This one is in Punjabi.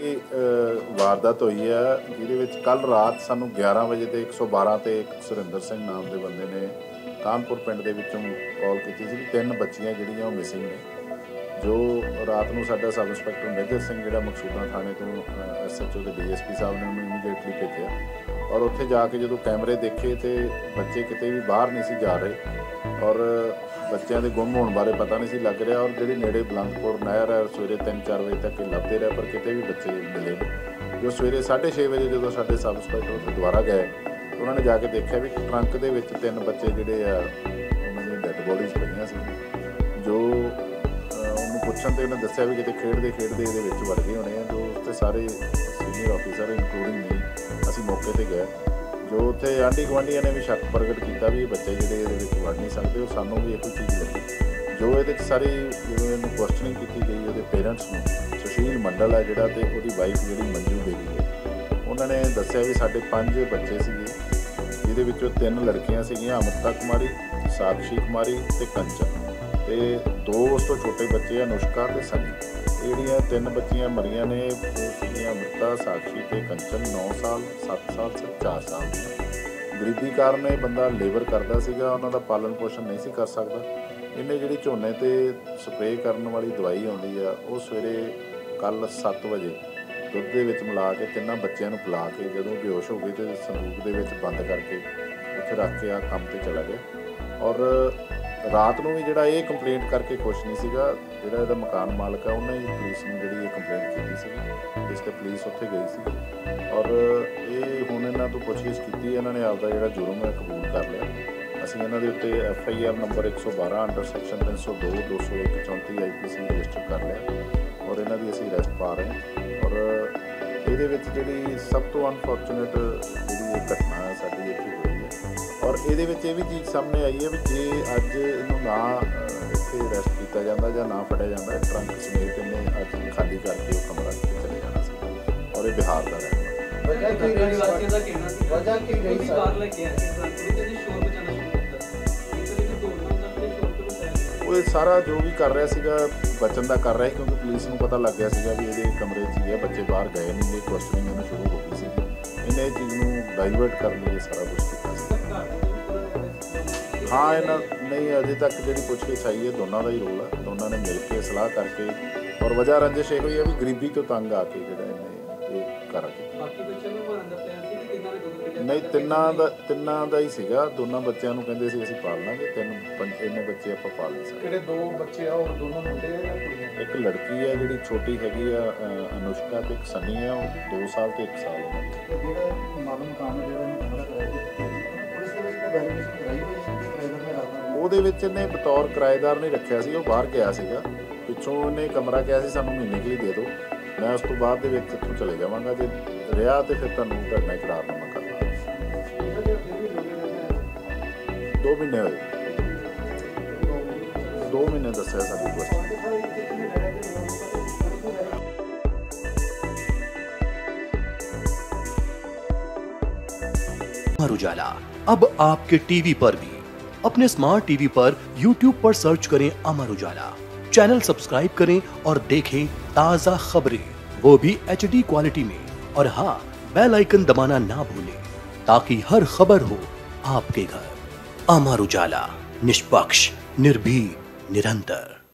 ਇਹ ਵਾਰਦਾਤ ਹੋਈ ਹੈ, ਜਿਹਦੇ ਵਿੱਚ ਕੱਲ ਰਾਤ ਸਾਨੂੰ 11 ਵਜੇ ਤੇ 112 ਤੇ ਇੱਕ ਸੁਰਿੰਦਰ ਸਿੰਘ ਨਾਮ ਦੇ ਬੰਦੇ ਨੇ ਕਾਨਪੁਰ ਪਿੰਡ ਦੇ ਵਿੱਚੋਂ ਕਾਲ ਕੀਤੀ ਸੀ ਕਿ ਤਿੰਨ ਬੱਚੀਆਂ ਜਿਹੜੀਆਂ ਉਹ ਮਿਸਿੰਗ ਨੇ। ਜੋ ਰਾਤ ਨੂੰ ਸਾਡਾ ਸਬ ਇੰਸਪੈਕਟਰ ਮੇਜਰ ਸਿੰਘ ਜਿਹੜਾ ਮਕਸੂਦਾਂ ਥਾਣੇ ਤੋਂ ਐਸਐਚਓ ਦੇ ਡੀਐਸਪੀ ਸਾਹਿਬ ਨੇ ਉਹਨੂੰ ਇਮੀਡੀਏਟਲੀ ਭੇਜਿਆ। ਔਰ ਉੱਥੇ ਜਾ ਕੇ ਜਦੋਂ ਕੈਮਰੇ ਦੇਖੇ ਤੇ ਬੱਚੇ ਕਿਤੇ ਵੀ ਬਾਹਰ ਨਹੀਂ ਸੀ ਜਾ ਰਹੇ ਔਰ ਬੱਚਿਆਂ ਦੇ ਗੁੰਮ ਹੋਣ ਬਾਰੇ ਪਤਾ ਨਹੀਂ ਸੀ ਲੱਗ ਰਿਹਾ ਔਰ ਜਿਹੜੇ ਨੇੜੇ ਬਲੰਦਪੁਰ ਨਹਿਰ ਹੈ, ਸਵੇਰੇ 3-4 ਵਜੇ ਤੱਕ ਲੱਭਦੇ ਰਹੇ, ਪਰ ਕਿਤੇ ਵੀ ਬੱਚੇ ਮਿਲੇ ਜੋ ਸਵੇਰੇ 6:30 ਵਜੇ ਜਦੋਂ ਸਾਡੇ ਸਬ ਇੰਸਪੈਕਟਰ ਉੱਥੇ ਗਏ, ਉਹਨਾਂ ਨੇ ਜਾ ਕੇ ਦੇਖਿਆ ਵੀ ਟਰੰਕ ਦੇ ਵਿੱਚ ਤਿੰਨ ਬੱਚੇ ਜਿਹੜੇ ਆ, ਉਹਨਾਂ ਦੀਆਂ ਡੈੱਡ ਬੋਡੀਜ਼ ਪਈਆਂ ਸੀ। ਜੋ ਉਹਨੂੰ ਪੁੱਛਣ ਤੇ ਉਹਨੇ ਦੱਸਿਆ ਵੀ ਕਿਤੇ ਖੇਡਦੇ ਖੇਡਦੇ ਇਹਦੇ ਵਿੱਚ ਵੜ ਗਏ ਹੋਣੇ ਆ, ਜੋ ਉੱਤੇ ਸਾਰੇ ਸੀਨੀਅਰ ਆਫੀਸਰ ਇਨਕਲੂਡਿੰਗ ਮੀ ਅਸੀਂ ਮੌਕੇ ਤੇ ਗਏ। ਜੋ ਉੱਥੇ ਆਂਢੀ ਗੁਆਂਢੀਆਂ ਨੇ ਵੀ ਸ਼ੱਕ ਪ੍ਰਗਟ ਕੀਤਾ ਵੀ ਇਹ ਬੱਚੇ ਜਿਹੜੇ ਇਹਦੇ ਵੜ ਨਹੀਂ ਸਕਦੇ, ਉਹ ਸਾਨੂੰ ਵੀ ਇਹੋ ਚੀਜ਼ ਲੱਗੀ। ਜੋ ਇਹਦੇ 'ਚ ਸਾਰੀ ਜਦੋਂ ਇਹਨੂੰ ਕੁਐਸਚਨਿੰਗ ਕੀਤੀ ਗਈ ਉਹਦੇ ਪੇਰੈਂਟਸ ਨੂੰ, ਸੁਸ਼ੀਲ ਮੰਡਲ ਹੈ ਜਿਹੜਾ ਤੇ ਉਹਦੀ ਵਾਈਫ ਜਿਹੜੀ ਮੰਜੂ ਦੇਵੀ ਹੈ। ਉਹਨਾਂ ਨੇ ਦੱਸਿਆ ਵੀ ਸਾਡੇ ਪੰਜ ਬੱਚੇ ਸੀਗੇ, ਜਿਹਦੇ ਵਿੱਚੋਂ ਤਿੰਨ ਲੜਕੀਆਂ ਸੀਗੀਆਂ, ਅਮਿਤਾ ਕੁਮਾਰੀ ਸਾਕਸ਼ੀ ਕੁਮਾਰੀ ਤੇ ਕੰਚਨ। ਤੇ ਦੋ ਉਸ ਤੋਂ ਛੋਟੇ ਬੱਚੇ ਆ, ਅਨੁਸ਼ਕਾ ਤੇ ਸਨੀ। ਇਹ ਜਿਹੜੀਆਂ ਤਿੰਨ ਬੱਚੀਆਂ ਮਰੀਆਂ ਨੇ, ਉਹ ਸੀਗੀਆਂ ਅਮਿਤਾ ਸਾਕਸ਼ੀ ਤੇ ਕੰਚਨ 9 ਸਾਲ 7 ਸਾਲ ਤੇ 4 ਸਾਲ ਦੀਆਂ। ਗਰੀਬੀ ਕਾਰਨ ਇਹ ਬੰਦਾ ਲੇਬਰ ਕਰਦਾ ਸੀਗਾ, ਉਹਨਾਂ ਦਾ ਪਾਲਣ ਪੋਸ਼ਣ ਨਹੀਂ ਸੀ ਕਰ ਸਕਦਾ। ਇਹਨੇ ਜਿਹੜੀ ਝੋਨੇ ਤੇ ਸਪਰੇਅ ਕਰਨ ਵਾਲੀ ਦਵਾਈ ਆਉਂਦੀ ਆ, ਉਹ ਸਵੇਰੇ ਕੱਲ 7 ਵਜੇ ਦੁੱਧ ਦੇ ਵਿੱਚ ਮਿਲਾ ਕੇ ਤਿੰਨਾਂ ਬੱਚਿਆਂ ਨੂੰ ਪਿਲਾ ਕੇ ਜਦੋਂ ਬੇਹੋਸ਼ ਹੋ ਗਏ ਤੇ ਸੰਦੂਕ ਦੇ ਵਿੱਚ ਬੰਦ ਕਰਕੇ ਉੱਥੇ ਰੱਖ ਕੇ ਆ ਕੰਮ ਤੇ ਚਲਾ ਗਿਆ। ਔਰ ਰਾਤ ਨੂੰ ਵੀ ਜਿਹੜਾ ਇਹ ਕੰਪਲੇਂਟ ਕਰਕੇ ਖੁਸ਼ ਨਹੀਂ ਸੀਗਾ, ਜਿਹੜਾ ਇਹਦਾ ਮਕਾਨ ਮਾਲਕ ਆ, ਉਹਨੇ ਪੁਲਿਸ ਨੂੰ ਤੇ ਪੁਲਿਸ ਉੱਥੇ ਗਈ ਸੀ। ਔਰ ਇਹ ਹੁਣ ਇਹਨਾਂ ਤੋਂ ਪੁੱਛਗਿੱਛ ਕੀਤੀ, ਇਹਨਾਂ ਨੇ ਆਪਦਾ ਜਿਹੜਾ ਜੁਰਮ ਹੈ ਕਬੂਲ ਕਰ ਲਿਆ। ਅਸੀਂ ਇਹਨਾਂ ਦੇ ਉੱਤੇ F I R number 112 under section 302 201 34 IPC register ਕਰ ਲਿਆ। ਔਰ ਇਹਨਾਂ ਦੀ ਅਸੀਂ ਅਰੈਸਟ ਪਾ ਰਹੇ ਹਾਂ। ਔਰ ਇਹਦੇ ਵਿੱਚ ਜਿਹੜੀ ਸਭ ਤੋਂ ਅਨਫੋਰਚੂਨੇਟ ਜਿਹੜੀ ਇਹ ਘਟਨਾ ਹੈ, ਸਾਡੀ ਇੱਥੇ ਹੋਈ ਹੈ। ਔਰ ਇਹਦੇ ਵਿੱਚ ਇਹ ਵੀ ਚੀਜ਼ ਸਾਹਮਣੇ ਆਈ ਹੈ ਵੀ ਜੇ ਅੱਜ ਇਹਨੂੰ ਨਾ ਇੱਥੇ ਅਰੈਸਟ ਕੀਤਾ ਜਾਂਦਾ ਜਾਂ ਨਾ ਫੜਿਆ ਜਾਂਦਾ ਟਰੰਕ ਸਮੇਤ ਇਹਨੇ ਵਜ੍ਹਾ ਕੀ ਰਹੀ? ਵਾਕਿਆ ਦਾ ਕਹਿਣਾ ਸੀ ਵਜ੍ਹਾ ਕੀ ਰਹੀ ਸਰ? ਕਾਰ ਲੈ ਕੇ ਆਇਆ ਸੀ ਤੇ। ਸ਼ੋਰ ਮਚਾਉਣਾ ਸ਼ੁਰੂ ਕੀਤਾ। ਇੱਕ ਵਾਰੀ ਦੌੜਨਾ ਹੁੰਦਾ ਤੇ ਸ਼ੋਰ ਤੋਂ ਬਚਾਇਆ ਉਹ ਇਹ ਸਾਰਾ ਜੋ ਵੀ ਕਰ ਰਿਹਾ ਸੀਗਾ ਬਚਨ ਦਾ ਕਰ ਰਿਹਾ ਸੀ ਕਿਉਂਕਿ ਪੁਲਿਸ ਨੂੰ ਪਤਾ ਲੱਗ ਗਿਆ ਸੀਗਾ ਵੀ ਇਹਦੇ ਕਮਰੇ 'ਚ ਹੀ ਹੈ ਬੱਚੇ ਬਾਹਰ ਗਏ ਨਹੀਂ ਇਹ ਕੁਐਸਚਨਿੰਗ ਇਹਨੂੰ ਸ਼ੁਰੂ ਹੋ ਗਈ ਸੀ ਇਹਨੇ ਇਹ ਚੀਜ਼ ਨੂੰ ਡਾਈਵਰਟ ਕਰਨ ਲਈ ਇਹ ਸਾਰਾ ਕੁਝ ਕੀਤਾ ਸੀ। ਹਾਂ ਇਹਨਾਂ ਨਹੀਂ ਅਜੇ ਤੱਕ ਜਿਹੜੀ ਪੁੱਛਗਿੱਛ ਆਈ ਹੈ ਦੋਨਾਂ ਦਾ ਹੀ ਰੋਲ ਹੈ ਦੋਨਾਂ ਨੇ ਮਿਲ ਕੇ ਸਲਾਹ ਕਰਕੇ ਔਰ ਵਜ੍ਹਾ ਰੰਜਿਸ਼ ਇਹ ਹੋਈ ਹੈ ਵੀ ਗਰੀਬੀ ਤੋਂ ਤੰਗ ਆ ਕੇ ਜਿਹੜਾ ਇਹਨੇ ਇਹ ਕਰ ਬਾਕੀ ਬੱਚਿਆਂ ਨੂੰ ਮਾਰਨ ਦਾ ਪਲਾਨ ਸੀ ਕਿ ਕਿੰਨਾ ਨੇ ਦੁੱਧ ਕੱਢਿਆ ਨਹੀਂ ਤਿੰਨਾਂ ਦਾ ਤਿੰਨਾਂ ਦਾ ਹੀ ਸੀਗਾ। ਦੋਨਾਂ ਬੱਚਿਆਂ ਨੂੰ ਕਹਿੰਦੇ ਸੀ ਅਸੀਂ ਪਾਲ ਲਾਂਗੇ। ਤਿੰਨ ਪੰਜ ਇੰਨੇ ਬੱਚੇ ਆਪਾਂ ਪਾਲ ਨਹੀਂ ਸਕਦੇ। ਕਿਹੜੇ ਦੋ ਬੱਚੇ ਆ ਉਹ ਦੋਨੋਂ ਮੁੰਡੇ ਆ ਜਾਂ ਕੁੜੀਆਂ? ਇੱਕ ਲੜਕੀ ਹੈ ਜਿਹੜੀ ਛੋਟੀ ਹੈਗੀ ਆ ਅਨੁਸ਼ਕਾ ਤੇ ਇੱਕ ਸਨੀ ਆ। ਉਹ 2 ਸਾਲ ਤੇ 1 ਸਾਲ ਉਹਨਾਂ ਦੀ ਜਿਹੜਾ ਮਾਲੂਮ ਕੰਮ ਜਿਹੜਾ ਇਹਨੂੰ ਕਮਰਾ ਕਰਾਇਆ ਸੀ ਪੁਲਿਸ ਦੇ ਵਿੱਚ ਵੈਰੀਫਿਕੇਸ਼ਨ ਕਰਾਈ ਹੋਈ ਸੀ ਕਿ ਕਿਰਾਏਦਾਰ ਨੇ ਰਾਤਾ ਉਹਦੇ ਵਿੱਚ ਇਹਨੇ ਬਤੌਰ ਕਿਰਾਏਦਾਰ ਨਹੀਂ ਰੱਖਿਆ ਸੀ ਉਹ ਬਾਹਰ ਗਿਆ ਸੀਗਾ। ਪਿੱਛੋਂ ਉਹਨੇ ਕਮਰਾ ਕਿਹਾ ਸੀ ਸਾਨੂੰ ਮਹੀਨੇ ਲਈ ਦੇ ਦਿਓ। ਮੈਂ ਉਸ ਤੋਂ ਬਾਅਦ ਦੇ ਵਿੱਚ ਇੱਥੋਂ ਚਲੇ ਜਾਵਾਂਗਾ ਜੇ ਰਿਹਾ ਤੇ ਫਿਰ ਤੁਹਾਨੂੰ ਤੁਹਾਡਾ ਇਕਰਾਰਨਾਮਾ ਕਰ ਲਾਂਗਾ ਦੋ ਮਹੀਨੇ ਹੋਏ ਦੋ ਮਹੀਨੇ ਦੱਸਿਆ ਸਾਡੀ ਕੁਐਸਚਨ अमर उजाला अब आपके टीवी पर भी अपने स्मार्ट टीवी पर यूट्यूब पर सर्च करें अमर उजाला चैनल सब्सक्राइब करें और देखें ताज़ा खबरें। वो भी एचडी क्वालिटी में। और हाँ बेल आइकन दबाना ना भूलें, ताकि हर खबर हो आपके घर। अमर उजाला, निष्पक्ष निर्भी निरंतर।